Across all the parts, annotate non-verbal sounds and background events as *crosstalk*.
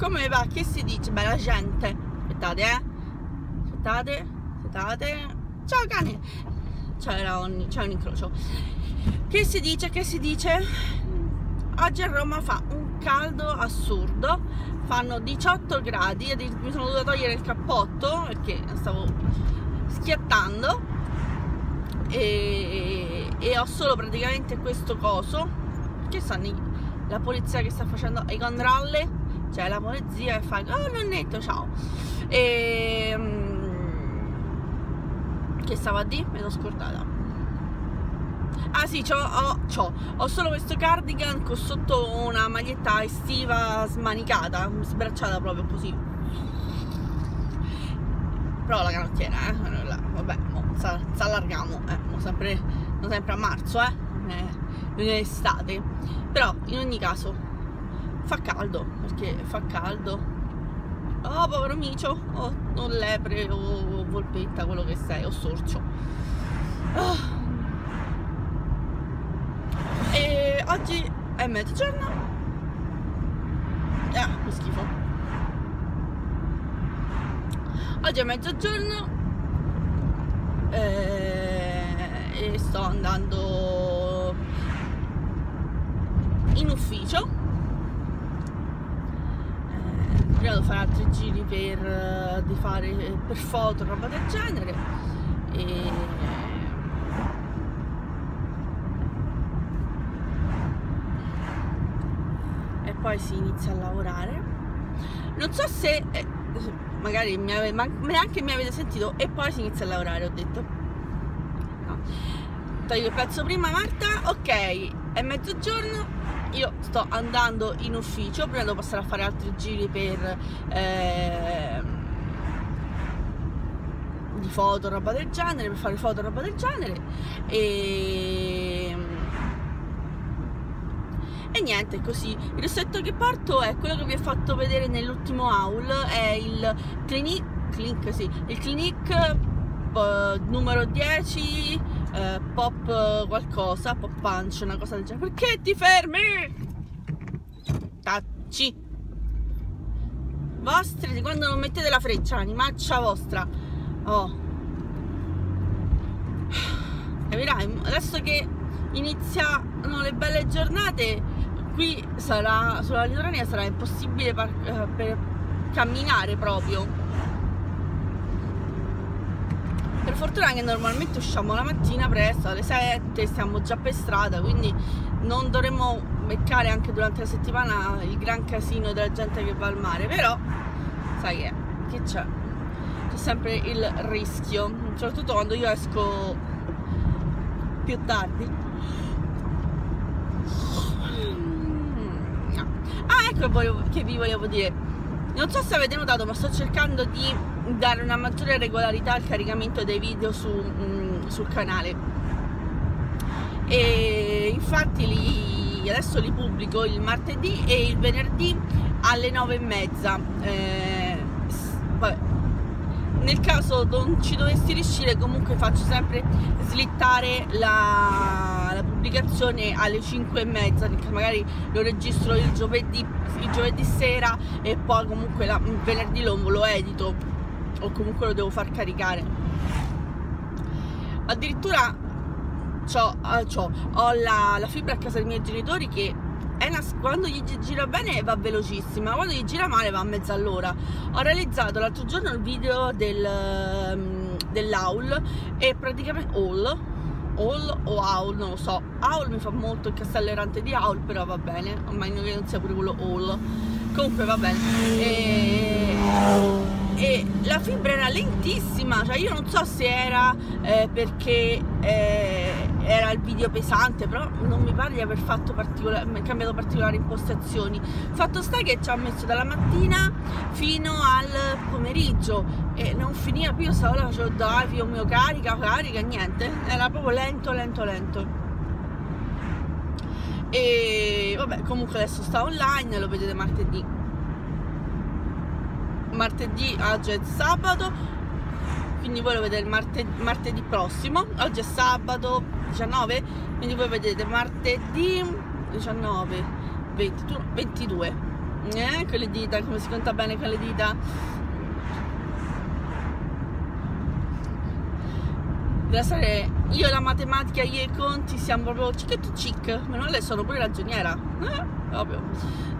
come va? Che si dice? Bella gente. Aspettate, eh. Aspettate, aspettate. Ciao cane. C'era un, c'è un incrocio. Che si dice? Che si dice? Oggi a Roma fa un caldo assurdo. Fanno 18 gradi. Mi sono dovuta togliere il cappotto perché stavo schiattando. E, e ho solo praticamente questo coso. Che stanno la polizia che sta facendo i controlli, cioè la polizia che fa oh nonnetto ciao. E um, che stava a dire? Me l'ho scordata. Ah sì c'ho, ho, c'ho, ho solo questo cardigan con sotto una maglietta estiva smanicata sbracciata proprio così. Però la canottiera eh vabbè mo, sa, allarghiamo eh, sempre, sempre a marzo eh, eh non è estate. Però in ogni caso fa caldo perché fa caldo. Oh povero micio oh, o lepre o volpetta quello che sei o sorcio. Oh. e oggi è mezzogiorno. Ah che schifo. Oggi è mezzogiorno eh, e sto andando in ufficio eh, devo fare altri giri per, eh, di fare, per foto, roba del genere. E, poi si inizia a lavorare. Non so se eh, magari mi ave, neanche mi avete sentito e poi si inizia a lavorare ho detto. No. taglio il pezzo prima Marta. Ok è mezzogiorno io sto andando in ufficio prima devo passare a fare altri giri per eh, di foto roba del genere per fare foto roba del genere. E e niente così. Il rossetto che porto è quello che vi ho fatto vedere nell'ultimo haul è il Clinique, Clinique sì, il Clinique uh, numero 10 eh, pop qualcosa, pop punch, una cosa del genere. Perché ti fermi? Tacci. Vostri di quando non mettete la freccia, l'animaccia vostra. Oh. Capirai, adesso che iniziano le belle giornate, qui sarà, sulla litorania sarà impossibile per, eh, per camminare proprio per fortuna che normalmente usciamo la mattina presto, alle 7, siamo già per strada, quindi non dovremmo beccare anche durante la settimana il gran casino della gente che va al mare, però sai che, che c'è? C'è sempre il rischio, soprattutto quando io esco più tardi. Ah, ecco che vi volevo dire. Non so se avete notato, ma sto cercando di dare una maggiore regolarità al caricamento dei video su, mh, mm, sul canale. E infatti li, adesso li pubblico il martedì e il venerdì alle nove e mezza. Eh, nel caso non ci dovessi riuscire comunque faccio sempre slittare la, la pubblicazione alle 5 e mezza magari lo registro il giovedì, il giovedì sera e poi comunque la, il venerdì lo, lo edito o comunque lo devo far caricare addirittura c'ho, uh, c'ho, ho la, la, fibra a casa dei miei genitori che una, quando gli gira bene va velocissima quando gli gira male va a mezz'all'ora ho realizzato l'altro giorno il video del, um, dell'aul e praticamente all All o Aul, non lo so. Aul mi fa molto il castello errante di Aul, però va bene, che non sia pure quello All. Comunque va bene. E e la fibra era lentissima, cioè io non so se era eh, perché eh, era il video pesante, però non mi pare di aver fatto particolar- cambiato particolari impostazioni. Fatto sta che ci ha messo dalla mattina fino al pomeriggio e non finiva più, stavo là, facevo dai figlio mio carica, carica, niente, era proprio lento, lento, lento. E vabbè, comunque adesso sta online, lo vedete martedì martedì, oggi è sabato, quindi voi lo vedete martedì, martedì prossimo, oggi è sabato 19, quindi voi vedete martedì 19, 21, 22, eh, con le dita come si conta bene con le dita. Deve essere io e la matematica e i conti siamo proprio cic e cic meno male sono pure ragioniera eh? proprio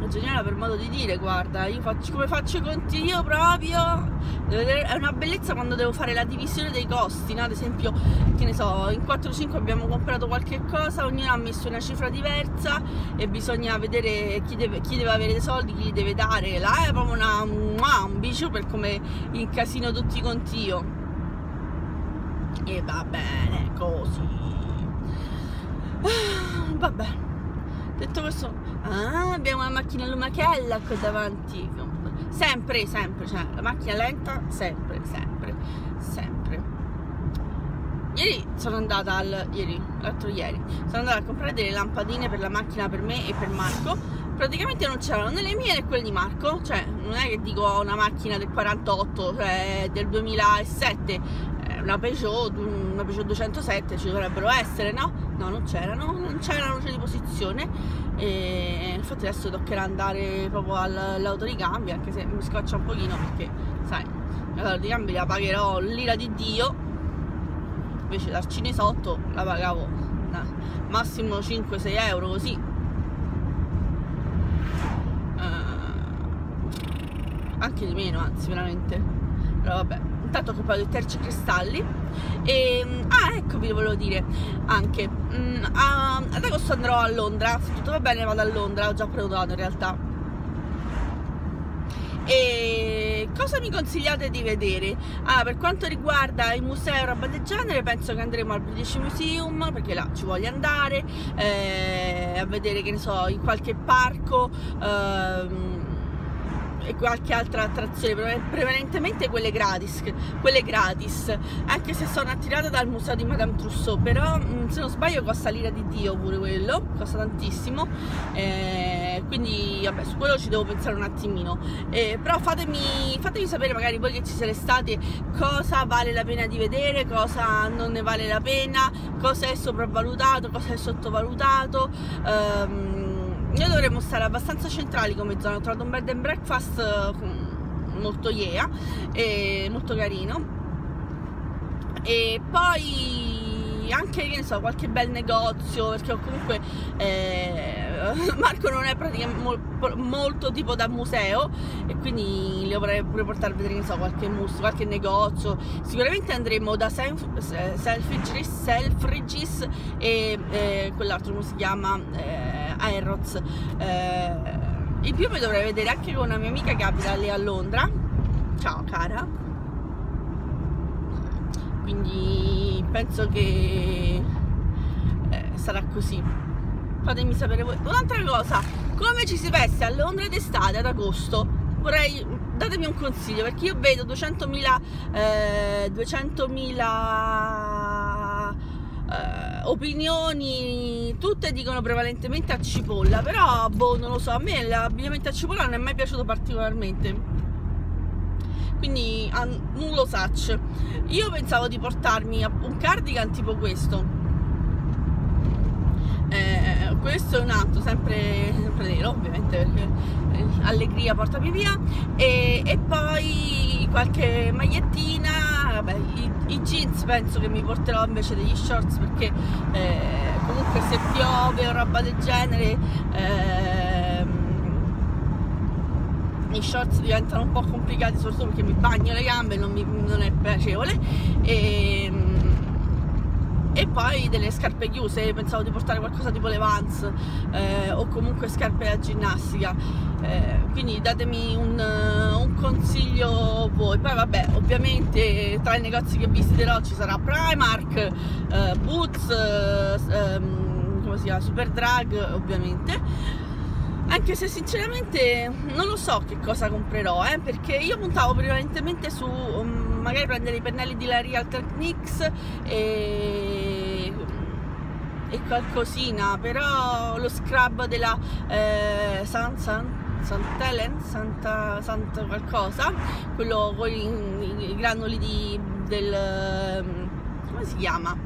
ragioniera per modo di dire guarda io faccio come faccio i conti io proprio. È una bellezza quando devo fare la divisione dei costi no? ad esempio che ne so in 4-5 abbiamo comprato qualche cosa ognuno ha messo una cifra diversa e bisogna vedere chi deve, chi deve avere dei soldi chi li deve dare. Là è proprio una, un bicio per come incasino tutti i conti io e va bene così. Ah, vabbè. Detto questo ah, abbiamo una macchina lumachella qua davanti. Sempre sempre cioè la macchina lenta sempre sempre sempre. Ieri sono andata al ieri l'altro ieri sono andata a comprare delle lampadine per la macchina per me e per Marco. Praticamente non c'erano né le mie né quelle di Marco cioè non è che dico una macchina del 48 cioè del 2007 una Peugeot, una Peugeot 207 ci dovrebbero essere, no? No, non c'erano, non c'era luce di posizione. E infatti adesso toccherà andare proprio all'auto di cambio anche se mi scoccia un pochino perché sai, l'auto di cambio la pagherò l'ira di Dio. Invece dal Cinesotto la pagavo no, massimo 5-6 euro così. Uh, anche di meno anzi veramente. Però vabbè intanto ho comprato i tergicristalli e ah ecco vi volevo dire anche. Mh, a, ad agosto andrò a Londra. Se tutto va bene vado a Londra. Ho già prenotato in realtà. E cosa mi consigliate di vedere? Ah, per quanto riguarda i musei o roba del genere penso che andremo al British Museum perché là ci voglio andare eh, a vedere che ne so in qualche parco ehm, e qualche altra attrazione, prevalentemente quelle gratis, quelle gratis, anche se sono attirata dal museo di Madame Trousseau, però mm, se non sbaglio costa l'ira di Dio pure quello, costa tantissimo, eh, quindi vabbè su quello ci devo pensare un attimino, eh, però fatemi, fatemi sapere magari voi che ci siete stati cosa vale la pena di vedere, cosa non ne vale la pena, cosa è sopravvalutato, cosa è sottovalutato. Ehm, noi dovremmo stare abbastanza centrali come zona. Ho trovato un bed and breakfast eh, molto yeah e molto carino. E poi anche che ne so qualche bel negozio perché comunque eh, *laughs* Marco non è praticamente mol, molto tipo da museo e quindi li vorrei pure portare a vedere che ne so qualche mus, qualche negozio. Sicuramente andremo da Selfridges, Selfridges e eh, quell'altro come si chiama? Eh, Aeroz eh, in più mi dovrei vedere anche con una mia amica che abita lì a Londra. Ciao cara. Quindi penso che eh, sarà così. Fatemi sapere voi. Un'altra cosa. Come ci si veste a Londra d'estate ad agosto? Vorrei datemi un consiglio perché io vedo 200.000 eh, 200.000 eh, opinioni tutte dicono prevalentemente a cipolla però boh non lo so a me l'abbigliamento a cipolla non è mai piaciuto particolarmente. Quindi a nullo such. Io pensavo di portarmi un cardigan tipo questo. Eh, questo è un altro sempre, sempre nero ovviamente perché eh, allegria portami via. E, e poi qualche magliettina vabbè, i, i, jeans penso che mi porterò invece degli shorts perché eh, comunque se piove o roba del genere eh, i shorts diventano un po' complicati soprattutto perché mi bagno le gambe non, non è piacevole. E, e poi delle scarpe chiuse pensavo di portare qualcosa tipo le Vans eh, o comunque scarpe da ginnastica. Eh, quindi datemi un, un, voi poi vabbè ovviamente tra i negozi che visiterò ci sarà Primark eh, Boots ehm, come si chiama Superdrug ovviamente. Anche se sinceramente non lo so che cosa comprerò eh, perché io puntavo prevalentemente su um, magari prendere i pennelli di la Real Techniques e, e qualcosina però lo scrub della eh, San, San, Sant'Helen Santa, Santa qualcosa. Quello con i, i granuli di, del come si chiama?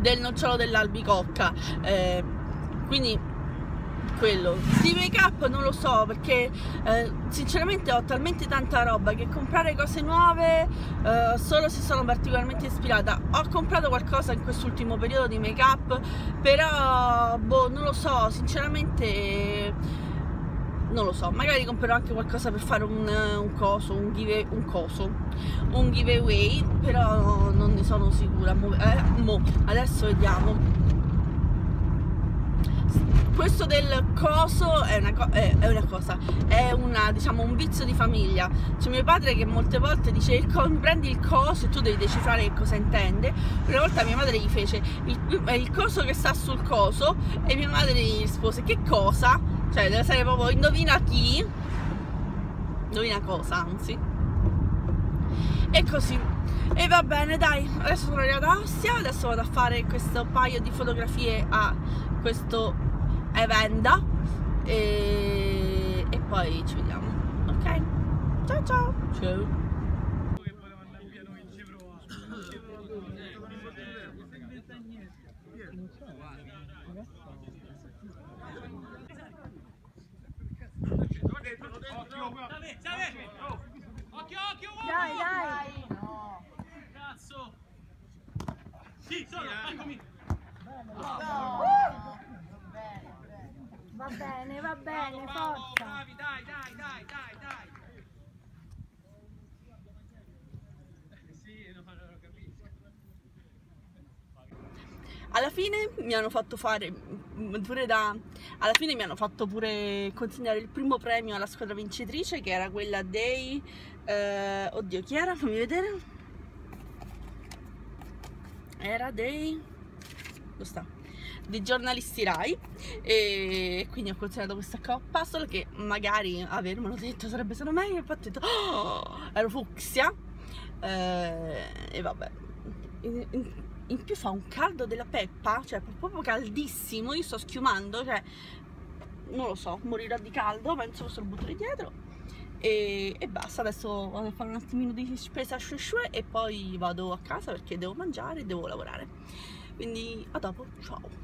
Del nocciolo dell'albicocca. Eh, quindi quello. Di make up non lo so perché eh, sinceramente ho talmente tanta roba che comprare cose nuove eh, solo se sono particolarmente ispirata. Ho comprato qualcosa in quest'ultimo periodo di make up però boh non lo so sinceramente non lo so, magari comprerò anche qualcosa per fare un, un coso, un, give, un coso, un giveaway, però non ne sono sicura. Mo, eh, mo, adesso vediamo questo del coso è una, è, è una, cosa, è una, diciamo, un vizio di famiglia. C'è mio padre che molte volte dice il prendi il coso e tu devi decifrare che cosa intende. Una volta mia madre gli fece il, il coso che sta sul coso e mia madre gli rispose che cosa? Cioè deve essere proprio indovina chi, indovina cosa anzi. E così. E va bene, dai, adesso sono arrivata a Ostia, adesso vado a fare questo paio di fotografie a questo evenda e, e poi ci vediamo. Ok? Ciao ciao! Ciao! Occhio, occhio! Dai, dai! No! Cazzo! Sì, sono, eccomi! Va bene, va bene, forza! Bravi, dai, dai, dai, dai, dai! Sì, no, non lo capisco. alla fine mi hanno fatto fare pure da alla fine mi hanno fatto pure consegnare il primo premio alla squadra vincitrice che era quella dei eh, oddio chi era? fammi vedere era dei dove sta? dei giornalisti Rai e quindi ho consegnato questa coppa solo che magari avermelo detto sarebbe stato meglio poi ho detto oh, ero fucsia eh, e vabbè in, più fa un caldo della peppa, cioè proprio caldissimo, io sto schiumando, cioè non lo so, morirò di caldo, penso che lo buttare dietro e, e, basta, adesso vado a fare un attimino di spesa shue e poi vado a casa perché devo mangiare e devo lavorare. Quindi a dopo, ciao!